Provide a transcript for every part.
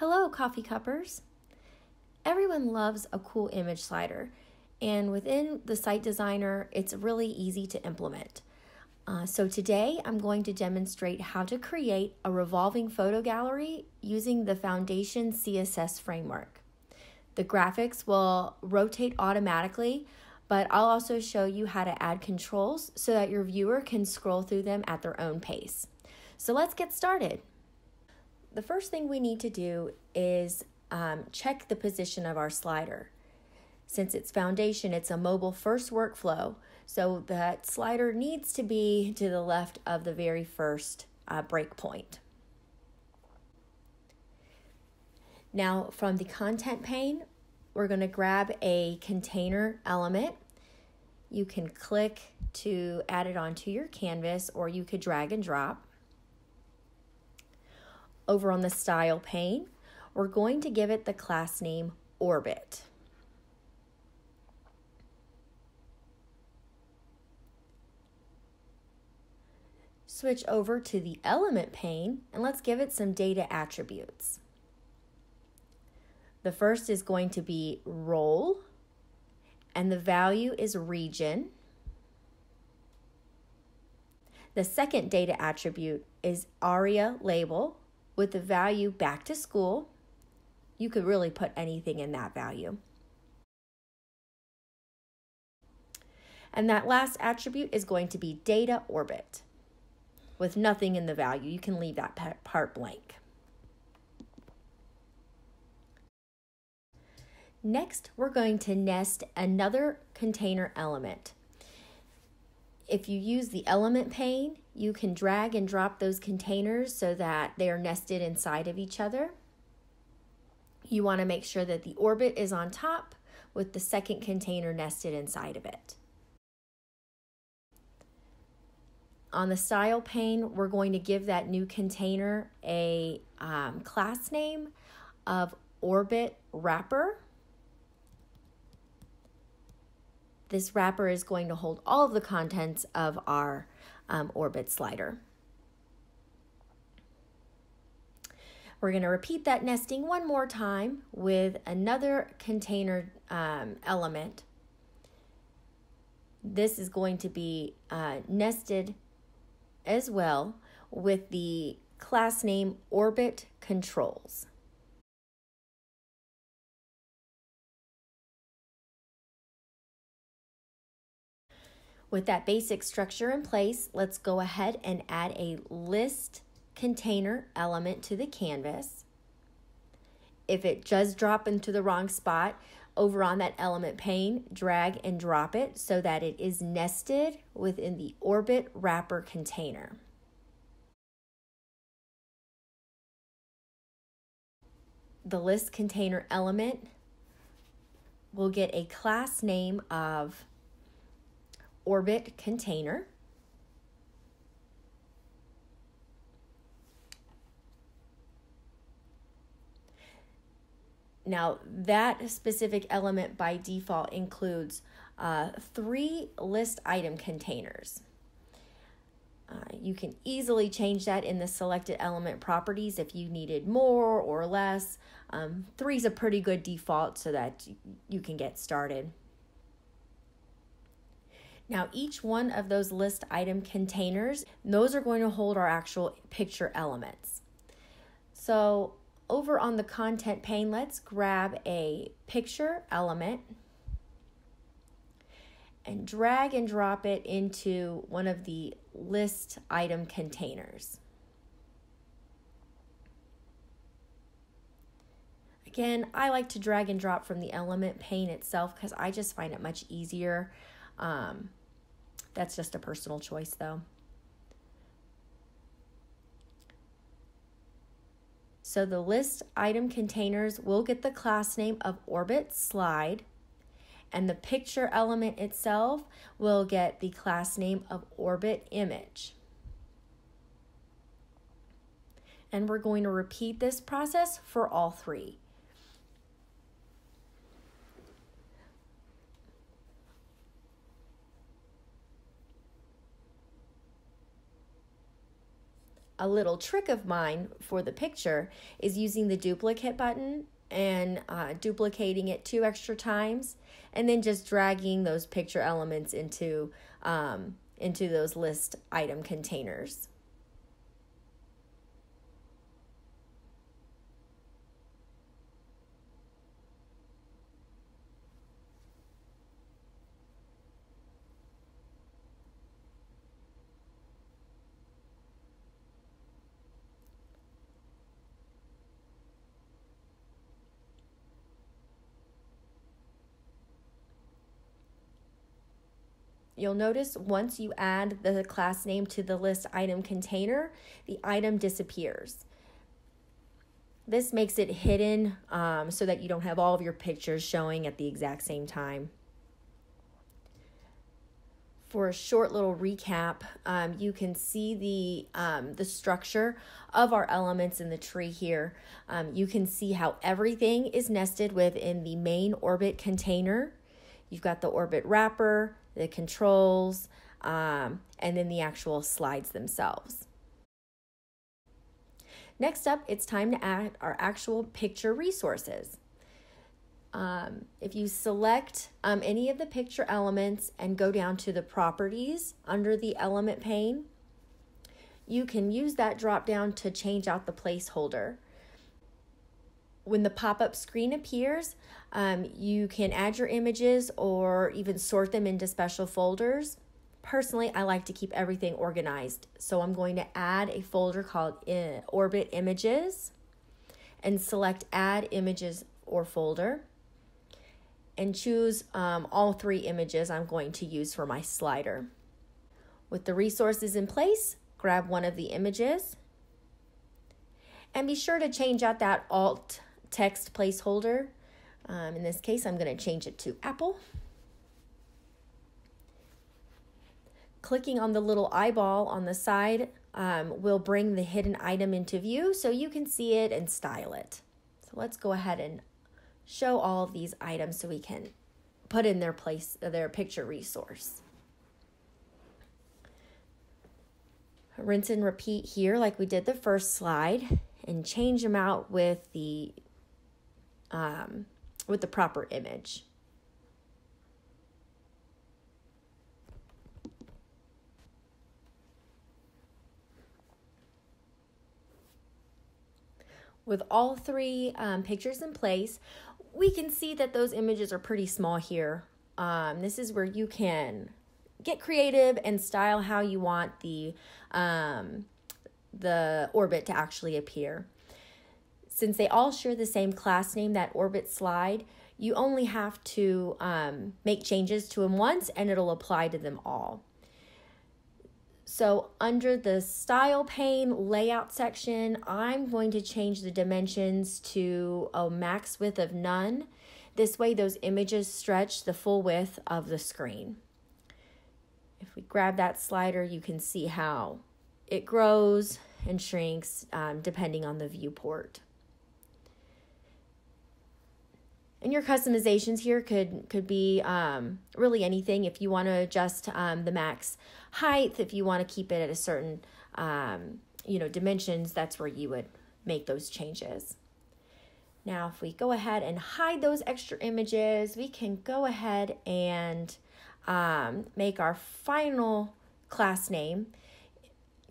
Hello, coffee cuppers. Everyone loves a cool image slider, and within the Site Designer, it's really easy to implement. Uh, so today I'm going to demonstrate how to create a revolving photo gallery using the Foundation CSS framework. The graphics will rotate automatically, but I'll also show you how to add controls so that your viewer can scroll through them at their own pace. So let's get started the first thing we need to do is um, check the position of our slider. Since it's foundation, it's a mobile first workflow, so that slider needs to be to the left of the very first uh, breakpoint. Now, from the content pane, we're going to grab a container element. You can click to add it onto your canvas, or you could drag and drop. Over on the style pane, we're going to give it the class name Orbit. Switch over to the element pane and let's give it some data attributes. The first is going to be role and the value is region. The second data attribute is ARIA label with the value back to school, you could really put anything in that value. And that last attribute is going to be data orbit with nothing in the value. You can leave that part blank. Next, we're going to nest another container element. If you use the element pane, you can drag and drop those containers so that they are nested inside of each other. You want to make sure that the orbit is on top with the second container nested inside of it. On the style pane, we're going to give that new container a um, class name of orbit wrapper. This wrapper is going to hold all of the contents of our um, orbit slider. We're going to repeat that nesting one more time with another container um, element. This is going to be uh, nested as well with the class name Orbit Controls. With that basic structure in place, let's go ahead and add a list container element to the canvas. If it does drop into the wrong spot, over on that element pane, drag and drop it so that it is nested within the orbit wrapper container. The list container element will get a class name of orbit container. Now, that specific element by default includes uh, three list item containers. Uh, you can easily change that in the selected element properties if you needed more or less. Um, three is a pretty good default so that you can get started. Now, each one of those list item containers, those are going to hold our actual picture elements. So over on the content pane, let's grab a picture element and drag and drop it into one of the list item containers. Again, I like to drag and drop from the element pane itself because I just find it much easier. Um, that's just a personal choice, though. So the list item containers will get the class name of orbit slide, and the picture element itself will get the class name of orbit image. And we're going to repeat this process for all three. A little trick of mine for the picture is using the duplicate button and uh, duplicating it two extra times and then just dragging those picture elements into um, into those list item containers. You'll notice once you add the class name to the list item container, the item disappears. This makes it hidden um, so that you don't have all of your pictures showing at the exact same time. For a short little recap, um, you can see the, um, the structure of our elements in the tree here. Um, you can see how everything is nested within the main orbit container. You've got the orbit wrapper, the controls, um, and then the actual slides themselves. Next up, it's time to add our actual picture resources. Um, if you select um, any of the picture elements and go down to the properties under the element pane, you can use that drop down to change out the placeholder when the pop-up screen appears, um, you can add your images or even sort them into special folders. Personally, I like to keep everything organized. So I'm going to add a folder called uh, Orbit Images and select Add Images or Folder and choose um, all three images I'm going to use for my slider. With the resources in place, grab one of the images and be sure to change out that alt text placeholder. Um, in this case, I'm going to change it to Apple. Clicking on the little eyeball on the side um, will bring the hidden item into view so you can see it and style it. So let's go ahead and show all of these items so we can put in their place, their picture resource. Rinse and repeat here like we did the first slide and change them out with the um, with the proper image. With all three um, pictures in place, we can see that those images are pretty small here. Um, this is where you can get creative and style how you want the um, the orbit to actually appear. Since they all share the same class name, that orbit slide, you only have to um, make changes to them once and it'll apply to them all. So under the style pane layout section, I'm going to change the dimensions to a max width of none. This way those images stretch the full width of the screen. If we grab that slider, you can see how it grows and shrinks um, depending on the viewport. And your customizations here could could be um, really anything. If you want to adjust um, the max height if you want to keep it at a certain um, you know dimensions that's where you would make those changes. Now if we go ahead and hide those extra images we can go ahead and um, make our final class name.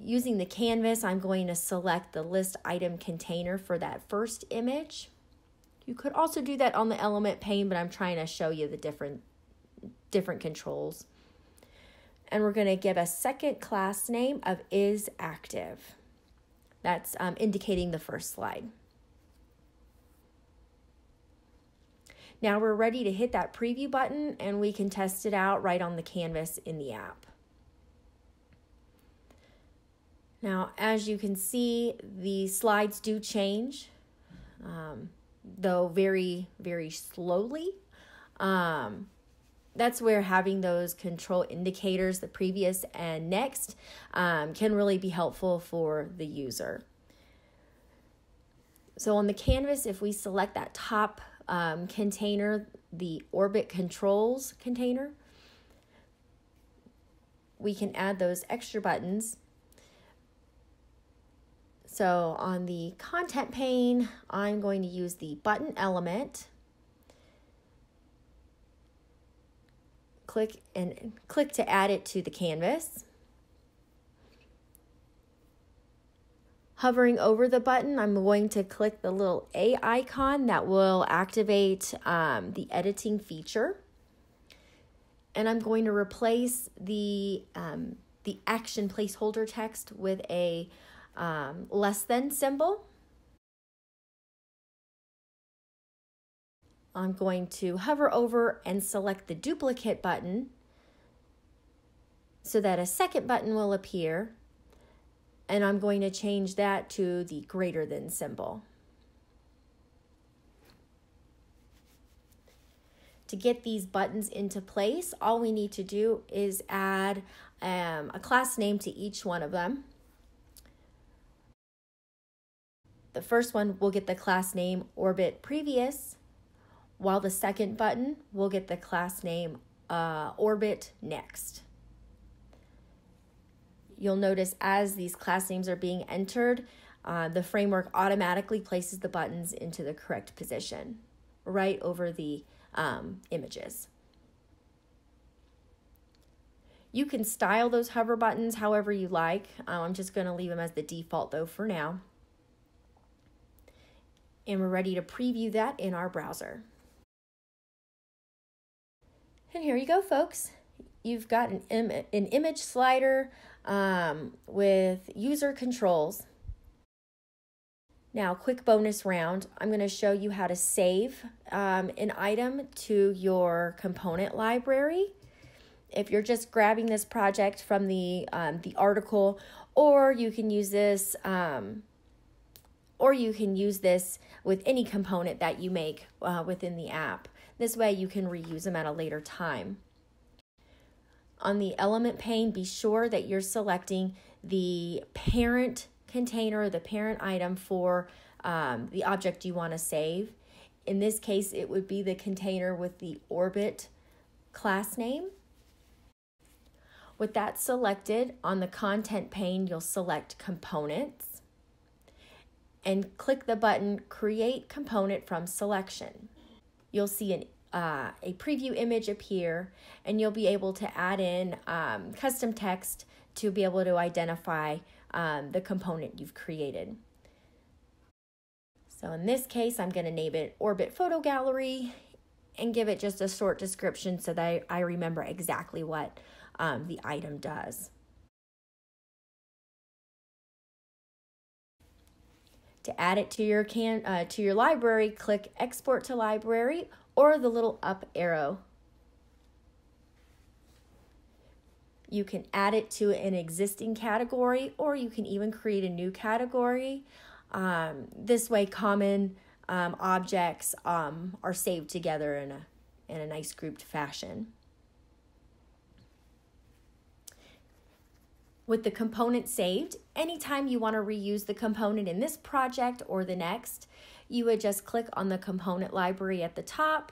Using the canvas I'm going to select the list item container for that first image you could also do that on the element pane, but I'm trying to show you the different different controls. And we're going to give a second class name of is active. That's um, indicating the first slide. Now we're ready to hit that preview button and we can test it out right on the canvas in the app. Now, as you can see, the slides do change. Um, though very, very slowly. Um, that's where having those control indicators, the previous and next, um, can really be helpful for the user. So on the canvas, if we select that top um, container, the orbit controls container, we can add those extra buttons So on the content pane, I'm going to use the button element. Click and click to add it to the canvas. Hovering over the button, I'm going to click the little A icon that will activate um, the editing feature. And I'm going to replace the, um, the action placeholder text with a um, less than symbol. I'm going to hover over and select the duplicate button so that a second button will appear and I'm going to change that to the greater than symbol. To get these buttons into place, all we need to do is add um, a class name to each one of them. The first one will get the class name Orbit Previous, while the second button will get the class name uh, Orbit Next. You'll notice as these class names are being entered, uh, the framework automatically places the buttons into the correct position right over the um, images. You can style those hover buttons however you like. Um, I'm just going to leave them as the default though for now. And we're ready to preview that in our browser. And here you go, folks. You've got an, Im an image slider um, with user controls. Now, quick bonus round. I'm going to show you how to save um, an item to your component library. If you're just grabbing this project from the um, the article, or you can use this, um, or you can use this with any component that you make uh, within the app. This way, you can reuse them at a later time. On the element pane, be sure that you're selecting the parent container, the parent item for um, the object you want to save. In this case, it would be the container with the orbit class name. With that selected, on the content pane, you'll select components and click the button Create Component from Selection. You'll see an uh, a preview image appear and you'll be able to add in um, custom text to be able to identify um, the component you've created. So in this case, I'm going to name it Orbit Photo Gallery and give it just a short description so that I remember exactly what um, the item does. To add it to your can uh, to your library, click Export to Library or the little up arrow. You can add it to an existing category or you can even create a new category. Um, this way, common um, objects um, are saved together in a, in a nice grouped fashion. With the component saved, anytime you want to reuse the component in this project or the next, you would just click on the component library at the top,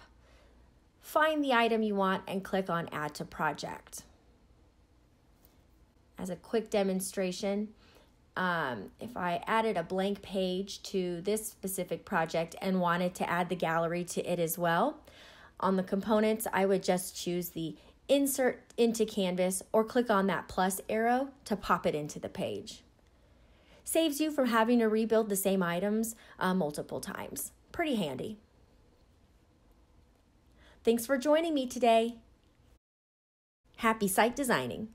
find the item you want, and click on Add to Project. As a quick demonstration, um, if I added a blank page to this specific project and wanted to add the gallery to it as well, on the components, I would just choose the Insert into Canvas or click on that plus arrow to pop it into the page saves you from having to rebuild the same items uh, multiple times. Pretty handy. Thanks for joining me today. Happy site designing!